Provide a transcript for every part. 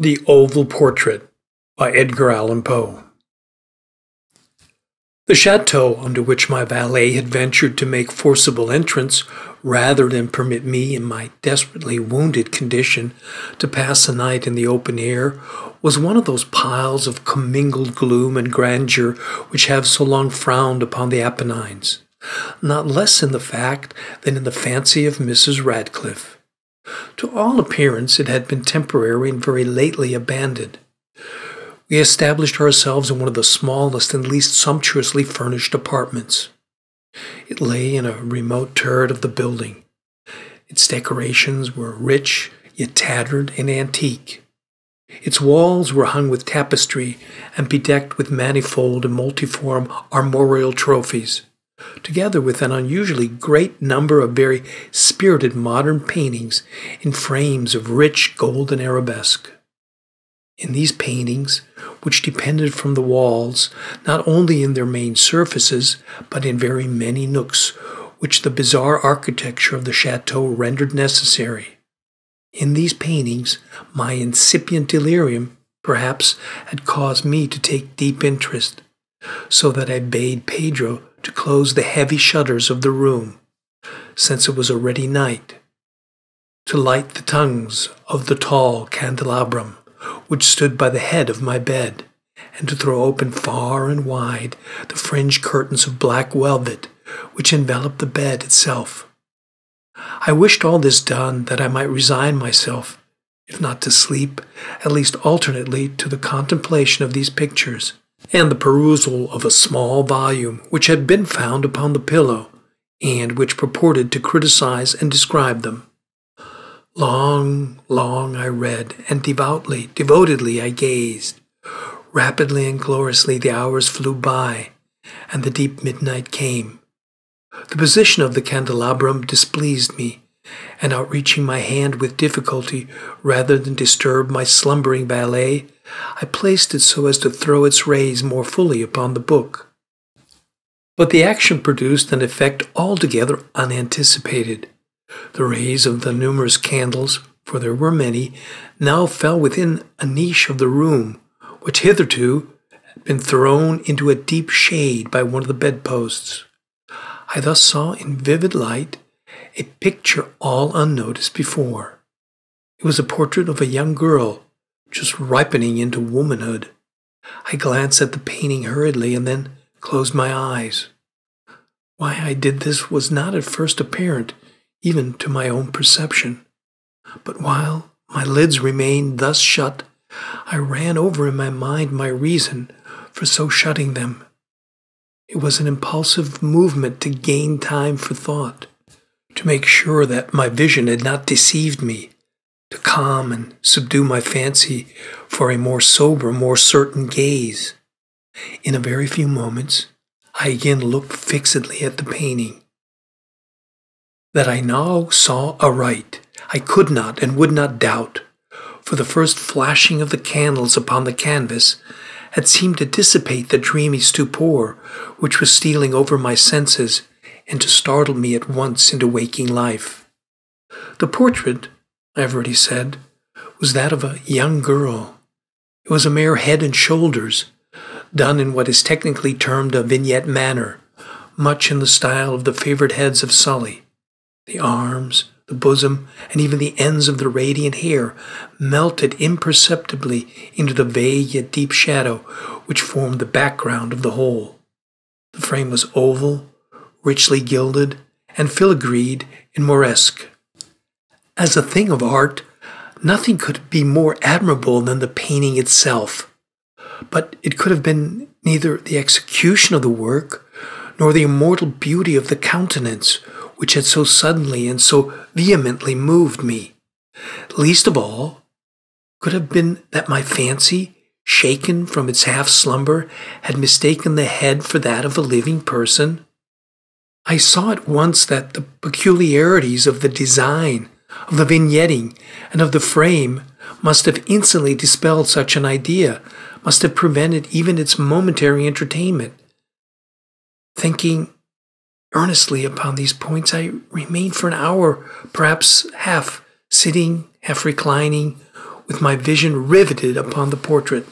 The Oval Portrait by Edgar Allan Poe. The chateau under which my valet had ventured to make forcible entrance, rather than permit me in my desperately wounded condition to pass the night in the open air, was one of those piles of commingled gloom and grandeur which have so long frowned upon the Apennines, not less in the fact than in the fancy of Mrs. Radcliffe. To all appearance, it had been temporary and very lately abandoned. We established ourselves in one of the smallest and least sumptuously furnished apartments. It lay in a remote turret of the building. Its decorations were rich, yet tattered and antique. Its walls were hung with tapestry and bedecked with manifold and multiform armorial trophies together with an unusually great number of very spirited modern paintings in frames of rich golden arabesque. In these paintings, which depended from the walls not only in their main surfaces, but in very many nooks which the bizarre architecture of the chateau rendered necessary. In these paintings, my incipient delirium, perhaps, had caused me to take deep interest, so that I bade Pedro to close the heavy shutters of the room, since it was already night, to light the tongues of the tall candelabrum which stood by the head of my bed, and to throw open far and wide the fringed curtains of black velvet which enveloped the bed itself. I wished all this done that I might resign myself, if not to sleep, at least alternately to the contemplation of these pictures and the perusal of a small volume which had been found upon the pillow, and which purported to criticize and describe them. Long, long I read, and devoutly, devotedly I gazed. Rapidly and gloriously the hours flew by, and the deep midnight came. The position of the candelabrum displeased me, and outreaching my hand with difficulty rather than disturb my slumbering valet, I placed it so as to throw its rays more fully upon the book. But the action produced an effect altogether unanticipated. The rays of the numerous candles, for there were many, now fell within a niche of the room, which hitherto had been thrown into a deep shade by one of the bedposts. I thus saw in vivid light a picture all unnoticed before. It was a portrait of a young girl just ripening into womanhood. I glanced at the painting hurriedly and then closed my eyes. Why I did this was not at first apparent, even to my own perception. But while my lids remained thus shut, I ran over in my mind my reason for so shutting them. It was an impulsive movement to gain time for thought, to make sure that my vision had not deceived me, to calm and subdue my fancy for a more sober, more certain gaze. In a very few moments, I again looked fixedly at the painting. That I now saw aright, I could not and would not doubt, for the first flashing of the candles upon the canvas had seemed to dissipate the dreamy stupor which was stealing over my senses and to startle me at once into waking life. The portrait I've already said, was that of a young girl. It was a mere head and shoulders, done in what is technically termed a vignette manner, much in the style of the favorite heads of Sully. The arms, the bosom, and even the ends of the radiant hair melted imperceptibly into the vague yet deep shadow which formed the background of the whole. The frame was oval, richly gilded, and filigreed in Moresque. As a thing of art, nothing could be more admirable than the painting itself. But it could have been neither the execution of the work nor the immortal beauty of the countenance which had so suddenly and so vehemently moved me. Least of all could have been that my fancy, shaken from its half slumber, had mistaken the head for that of a living person. I saw at once that the peculiarities of the design of the vignetting, and of the frame must have instantly dispelled such an idea, must have prevented even its momentary entertainment. Thinking earnestly upon these points, I remained for an hour, perhaps half sitting, half reclining, with my vision riveted upon the portrait.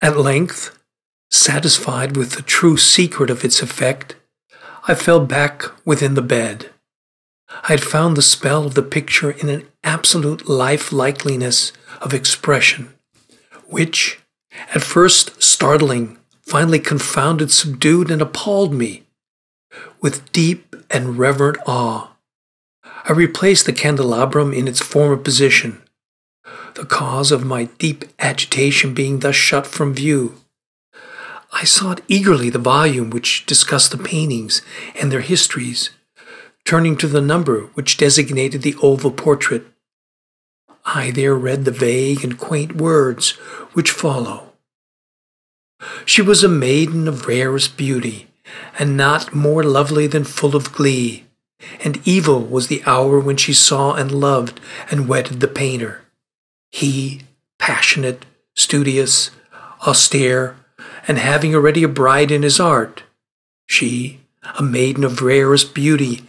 At length, satisfied with the true secret of its effect, I fell back within the bed. I had found the spell of the picture in an absolute life likeliness of expression, which, at first startling, finally confounded, subdued, and appalled me. With deep and reverent awe, I replaced the candelabrum in its former position, the cause of my deep agitation being thus shut from view. I sought eagerly the volume which discussed the paintings and their histories, turning to the number which designated the oval portrait. I there read the vague and quaint words which follow. She was a maiden of rarest beauty, and not more lovely than full of glee, and evil was the hour when she saw and loved and wedded the painter. He, passionate, studious, austere, and having already a bride in his art. She, a maiden of rarest beauty,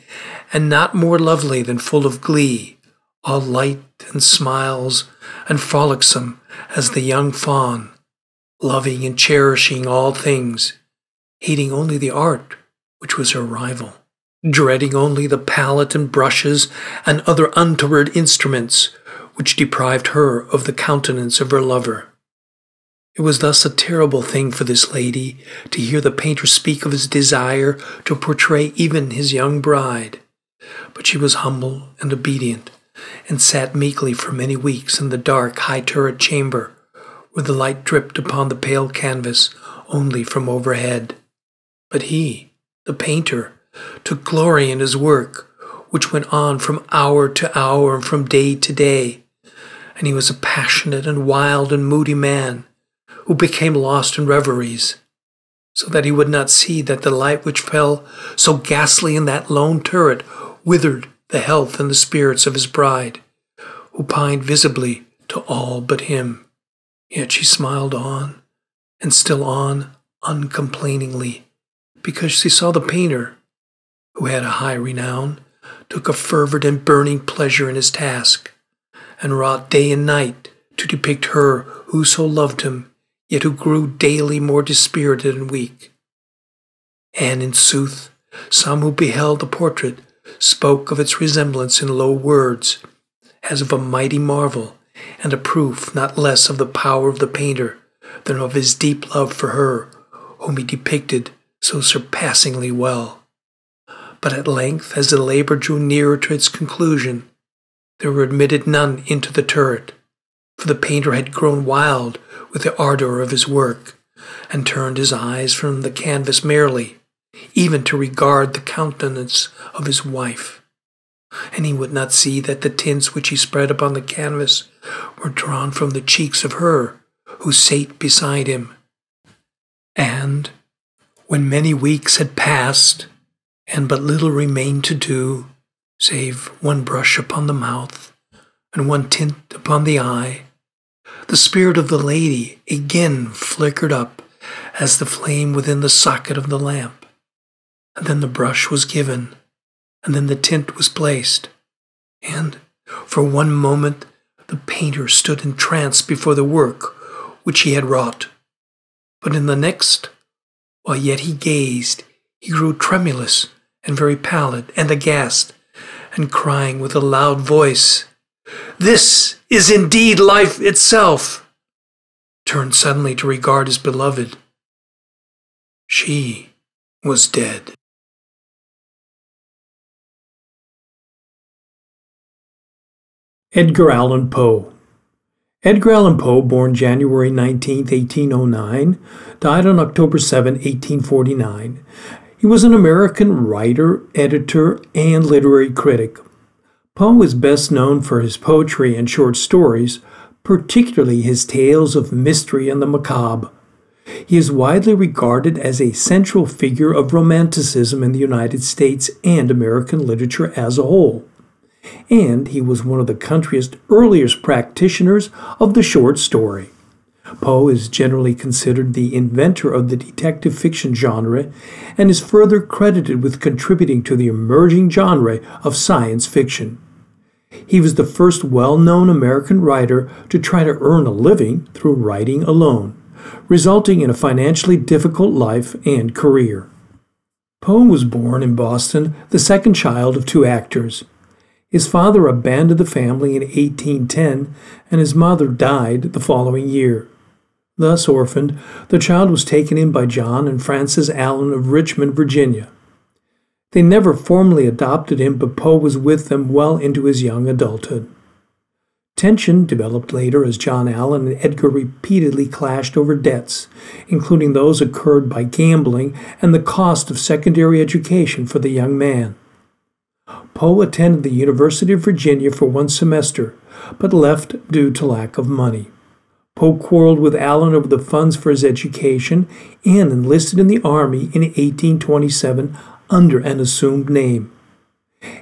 and not more lovely than full of glee, all light and smiles, and frolicsome as the young fawn, loving and cherishing all things, hating only the art which was her rival, dreading only the palette and brushes and other untoward instruments which deprived her of the countenance of her lover. It was thus a terrible thing for this lady to hear the painter speak of his desire to portray even his young bride. But she was humble and obedient, and sat meekly for many weeks in the dark, high turret chamber, where the light dripped upon the pale canvas only from overhead. But he, the painter, took glory in his work, which went on from hour to hour and from day to day. And he was a passionate and wild and moody man who became lost in reveries, so that he would not see that the light which fell so ghastly in that lone turret withered the health and the spirits of his bride, who pined visibly to all but him. Yet she smiled on, and still on, uncomplainingly, because she saw the painter, who had a high renown, took a fervid and burning pleasure in his task, and wrought day and night to depict her who so loved him yet who grew daily more dispirited and weak. And in sooth, some who beheld the portrait spoke of its resemblance in low words, as of a mighty marvel, and a proof not less of the power of the painter than of his deep love for her, whom he depicted so surpassingly well. But at length, as the labor drew nearer to its conclusion, there were admitted none into the turret, for the painter had grown wild with the ardor of his work, and turned his eyes from the canvas merely, even to regard the countenance of his wife. And he would not see that the tints which he spread upon the canvas were drawn from the cheeks of her who sate beside him. And when many weeks had passed, and but little remained to do, save one brush upon the mouth, and one tint upon the eye, the spirit of the lady again flickered up as the flame within the socket of the lamp. And then the brush was given, and then the tint was placed. And for one moment the painter stood entranced before the work which he had wrought. But in the next, while yet he gazed, he grew tremulous and very pallid and aghast, and crying with a loud voice, This is indeed life itself, turned suddenly to regard his beloved. She was dead. Edgar Allan Poe Edgar Allan Poe, born January 19, 1809, died on October 7, 1849. He was an American writer, editor, and literary critic. Poe is best known for his poetry and short stories, particularly his tales of mystery and the macabre. He is widely regarded as a central figure of Romanticism in the United States and American literature as a whole. And he was one of the country's earliest practitioners of the short story. Poe is generally considered the inventor of the detective fiction genre and is further credited with contributing to the emerging genre of science fiction. He was the first well known American writer to try to earn a living through writing alone, resulting in a financially difficult life and career. Poe was born in Boston, the second child of two actors. His father abandoned the family in 1810, and his mother died the following year. Thus orphaned, the child was taken in by John and Frances Allan of Richmond, Virginia. They never formally adopted him, but Poe was with them well into his young adulthood. Tension developed later as John Allan and Edgar repeatedly clashed over debts, including those incurred by gambling and the cost of secondary education for the young man. Poe attended the University of Virginia for one semester, but left due to lack of money. Poe quarreled with Allan over the funds for his education and enlisted in the Army in 1827 under an assumed name.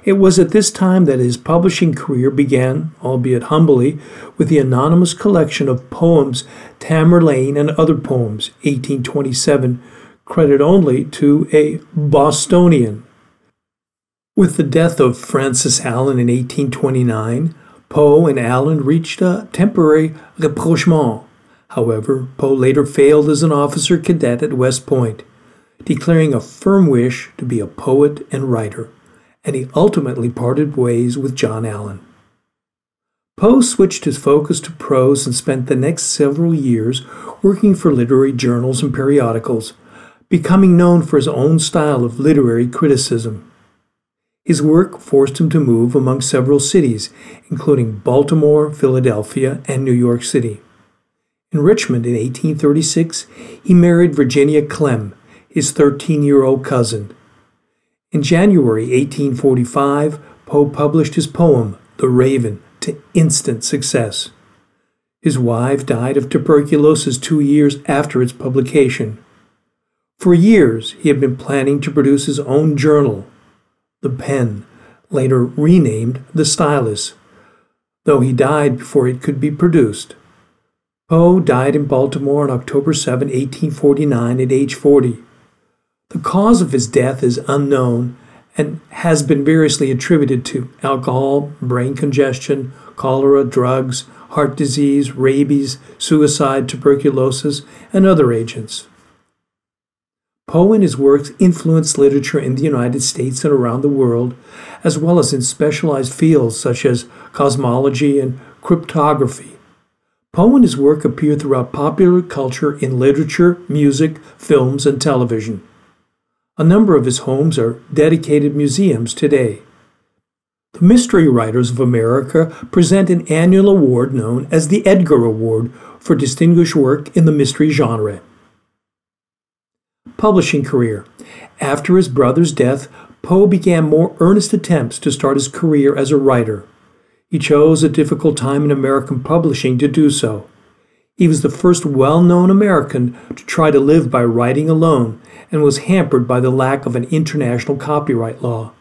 It was at this time that his publishing career began, albeit humbly, with the anonymous collection of poems Tamerlane and Other Poems, 1827, credit only to a Bostonian. With the death of Frances Allan in 1829, Poe and Allan reached a temporary rapprochement. However, Poe later failed as an officer cadet at West Point, declaring a firm wish to be a poet and writer and he ultimately parted ways with John Allan. Poe switched his focus to prose and spent the next several years working for literary journals and periodicals, becoming known for his own style of literary criticism. His work forced him to move among several cities, including Baltimore, Philadelphia, and New York City. In Richmond in 1836, he married Virginia Clemm, his 13 year old cousin, in January 1845, Poe published his poem, The Raven, to instant success. His wife died of tuberculosis two years after its publication. For years, he had been planning to produce his own journal, The Pen, later renamed The Stylus, though he died before it could be produced. Poe died in Baltimore on October 7, 1849, at age 40. The cause of his death is unknown and has been variously attributed to alcohol, brain congestion, cholera, drugs, heart disease, rabies, suicide, tuberculosis, and other agents. Poe and his works influenced literature in the United States and around the world, as well as in specialized fields such as cosmology and cryptography. Poe and his work appear throughout popular culture in literature, music, films, and television. A number of his homes are dedicated museums today. The Mystery Writers of America present an annual award known as the Edgar Award for distinguished work in the mystery genre. Publishing career. After his brother's death, Poe began more earnest attempts to start his career as a writer. He chose a difficult time in American publishing to do so. He was the first well known American to try to live by writing alone and was hampered by the lack of an international copyright law.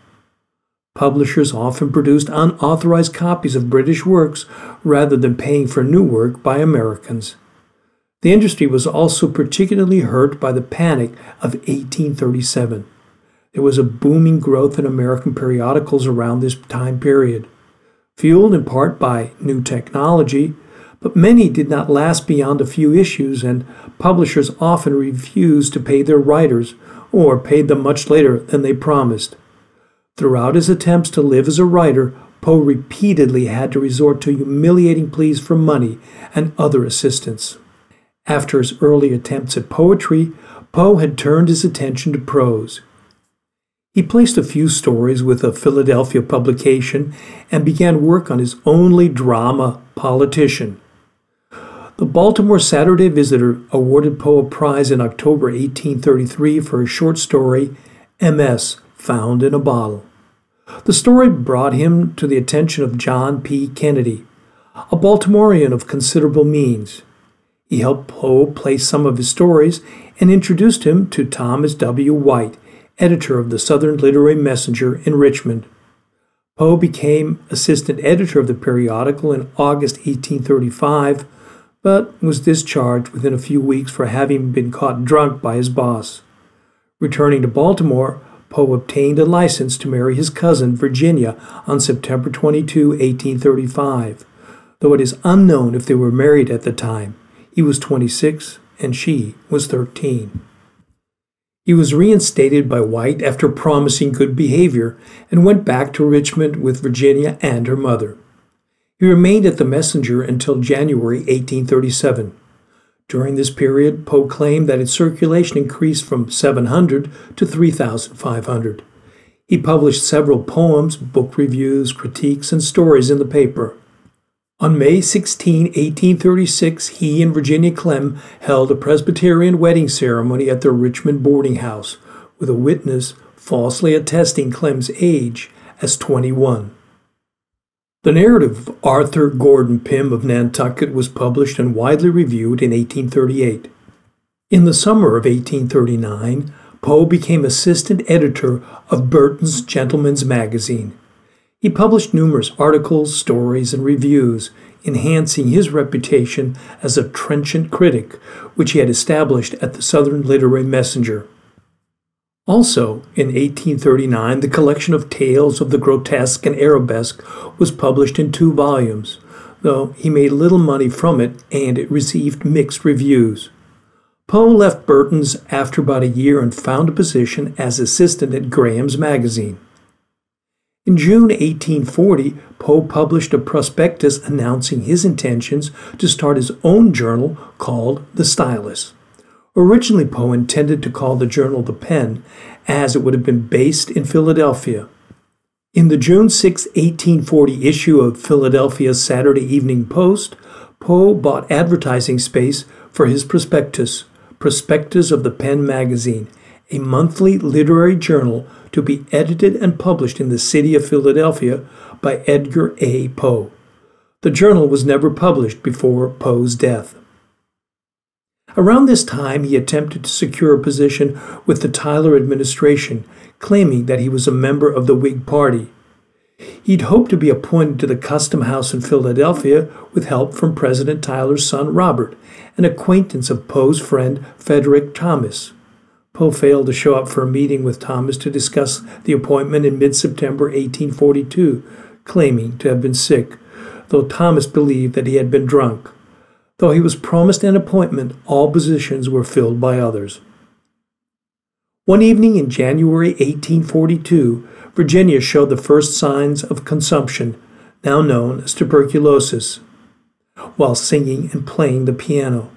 Publishers often produced unauthorized copies of British works rather than paying for new work by Americans. The industry was also particularly hurt by the Panic of 1837. There was a booming growth in American periodicals around this time period. Fueled in part by new technology, but many did not last beyond a few issues, and publishers often refused to pay their writers or paid them much later than they promised. Throughout his attempts to live as a writer, Poe repeatedly had to resort to humiliating pleas for money and other assistance. After his early attempts at poetry, Poe had turned his attention to prose. He placed a few stories with a Philadelphia publication and began work on his only drama, Politian. The Baltimore Saturday Visitor awarded Poe a prize in October 1833 for his short story, MS Found in a Bottle. The story brought him to the attention of John P. Kennedy, a Baltimorean of considerable means. He helped Poe place some of his stories and introduced him to Thomas W. White, editor of the Southern Literary Messenger in Richmond. Poe became assistant editor of the periodical in August 1835 but was discharged within a few weeks for having been caught drunk by his boss. Returning to Baltimore, Poe obtained a license to marry his cousin Virginia on September 22, 1835, though it is unknown if they were married at the time. He was 26 and she was 13. He was reinstated by White after promising good behavior and went back to Richmond with Virginia and her mother. He remained at the Messenger until January 1837. During this period, Poe claimed that its circulation increased from 700 to 3,500. He published several poems, book reviews, critiques, and stories in the paper. On May 16, 1836, he and Virginia Clemm held a Presbyterian wedding ceremony at their Richmond boarding house, with a witness falsely attesting Clemm's age as 21. The narrative of Arthur Gordon Pym of Nantucket was published and widely reviewed in 1838. In the summer of 1839, Poe became assistant editor of Burton's Gentleman's Magazine. He published numerous articles, stories, and reviews, enhancing his reputation as a trenchant critic, which he had established at the Southern Literary Messenger. Also, in 1839, the collection of tales of the grotesque and arabesque was published in two volumes, though he made little money from it and it received mixed reviews. Poe left Burton's after about a year and found a position as assistant at Graham's Magazine. In June 1840, Poe published a prospectus announcing his intentions to start his own journal called The Stylus. Originally, Poe intended to call the journal The Pen, as it would have been based in Philadelphia. In the June 6, 1840 issue of Philadelphia's Saturday Evening Post, Poe bought advertising space for his prospectus, Prospectus of the Pen magazine, a monthly literary journal to be edited and published in the city of Philadelphia by Edgar A. Poe. The journal was never published before Poe's death. Around this time, he attempted to secure a position with the Tyler administration, claiming that he was a member of the Whig Party. He'd hoped to be appointed to the Custom House in Philadelphia with help from President Tyler's son Robert, an acquaintance of Poe's friend Frederick Thomas. Poe failed to show up for a meeting with Thomas to discuss the appointment in mid September 1842, claiming to have been sick, though Thomas believed that he had been drunk. Though he was promised an appointment, all positions were filled by others. One evening in January 1842, Virginia showed the first signs of consumption, now known as tuberculosis, while singing and playing the piano.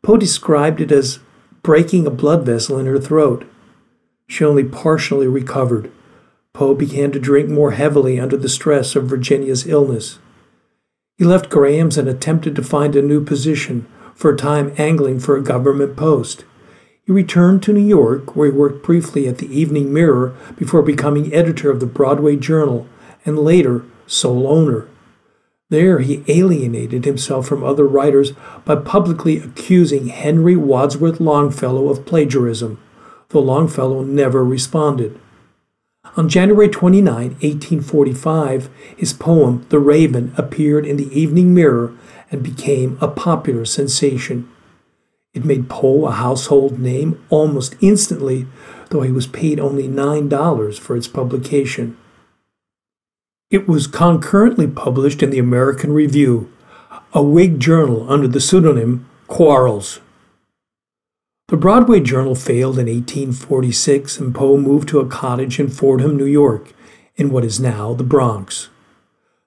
Poe described it as breaking a blood vessel in her throat. She only partially recovered. Poe began to drink more heavily under the stress of Virginia's illness. He left Graham's and attempted to find a new position, for a time angling for a government post. He returned to New York, where he worked briefly at the Evening Mirror before becoming editor of the Broadway Journal and later sole owner. There, he alienated himself from other writers by publicly accusing Henry Wadsworth Longfellow of plagiarism, though Longfellow never responded. On January 29, 1845, his poem, The Raven, appeared in the Evening Mirror and became a popular sensation. It made Poe a household name almost instantly, though he was paid only $9 for its publication. It was concurrently published in the American Review, a Whig journal under the pseudonym Quarles. The Broadway Journal failed in 1846, and Poe moved to a cottage in Fordham, New York, in what is now the Bronx.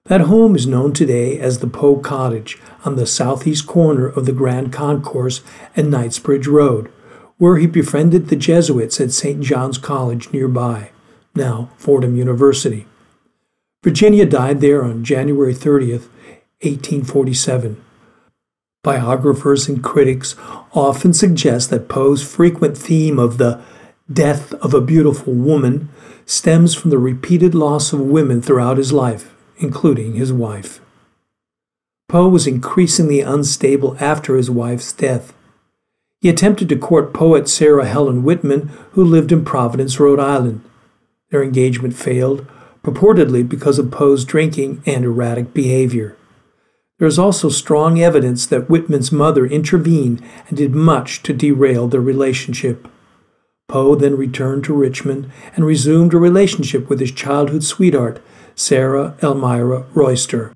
That home is known today as the Poe Cottage on the southeast corner of the Grand Concourse and Kingsbridge Road, where he befriended the Jesuits at St. John's College nearby, now Fordham University. Virginia died there on January 30th, 1847. Biographers and critics often suggest that Poe's frequent theme of the death of a beautiful woman stems from the repeated loss of women throughout his life, including his wife. Poe was increasingly unstable after his wife's death. He attempted to court poet Sarah Helen Whitman, who lived in Providence, Rhode Island. Their engagement failed, purportedly because of Poe's drinking and erratic behavior. There is also strong evidence that Whitman's mother intervened and did much to derail their relationship. Poe then returned to Richmond and resumed a relationship with his childhood sweetheart, Sarah Elmira Royster.